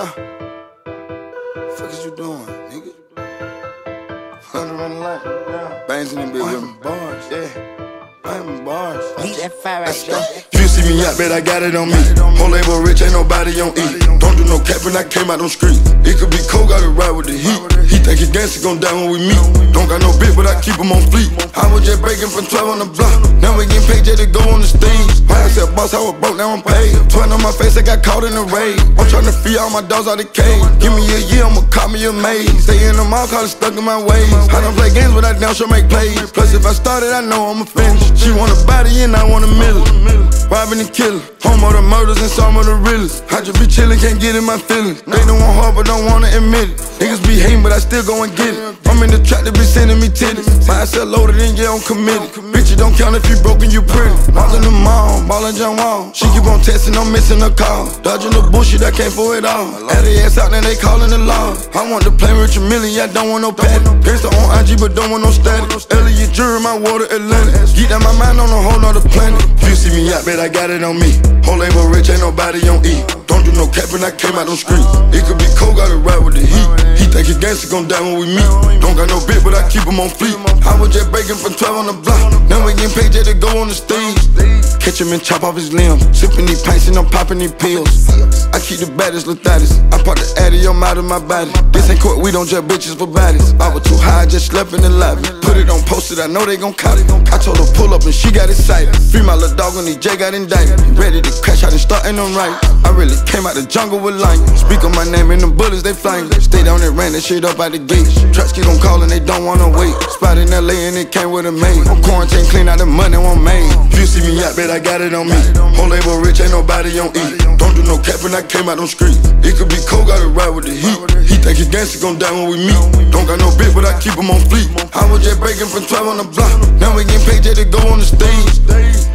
Yeah. Fuck is you doing, nigga? Hundred running Bangs in the bitch with. Bars. Yeah. I'm bars. Leave that fire out, You see me out, bet I got it on me. Whole label rich, ain't nobody on E. Don't no cap when I came out on street. It could be cold, gotta ride with the heat. He think he gangsta gon' die when we meet. Don't got no bitch, but I keep him on fleet. I was just breaking from 12 on the block. Now we getting paid just to go on the stage. I said, boss, I was broke, now I'm paid. Twin on my face, I got caught in the raid. I'm tryna free all my dogs out the cage. Give me a year, I'ma call me a maid. Stay in the mall, call it stuck in my ways. I don't play games, but I down sure make plays. Plus, if I started, I know I'ma finish. She want a body and I want a middle. Robbing and killing. Home of the murders and some of the realest. I just be chillin', can't get in my feelings. They don't want hard, but don't wanna admit it. Niggas be hating, but I still go and get it. I'm in the trap, they be sending me titties. Mindset loaded and yeah, I'm committed. Bitch, it don't count if you broken, you pretty. Balls in the mall, ballin' John Wall. She keep on texting, I'm missing a call. Dodging the bullshit, I can't for it all. Add the ass out, then they callin' the law. I want to play Richard Mille, I don't want no patty. Gangsta on IG, but don't want no static. Elliot Jury, my water Atlantic. Get out my mind on a whole nother planet. Out, bet I got it on me. Whole label rich, ain't nobody on E. Don't do no cap when I came out on street. It could be cold, gotta ride with the heat. He think he gangsta gon' die when we meet. Don't got no bitch, but I keep him on fleet. I was just breaking from 12 on the block. Now we getting paid just to go on the stage. Catch him and chop off his limbs. Sipping these pints and I'm popping these pills. I keep the baddest, lethatis. I pop the addy, I'm out of my body. This ain't court, we don't judge bitches for bodies. I was too high, I just slept in the lobby. Put it on posted, I know they gon' cop it. I told her pull up and she got excited. Free my little dog on the J got indicted. Ready to crash out and starting them right. I really came out the jungle with lion. Speak on my name and the bullets they flying. Stay down and ran that shit up out the gate. Trucks keep on calling, they don't wanna wait. Spot in LA and it came with a maid. I'm quarantine, clean out the money one made. If you see me out, bet I got it on me. Whole label rich, ain't nobody on E. Don't do no cap when I came out on street. It could be cold, gotta ride with the heat. He think he gangsta gon' die when we meet. Don't got no bitch, but I keep him on fleet. I was just breaking from 12 on the block. Now we getting paid just to go on the stage.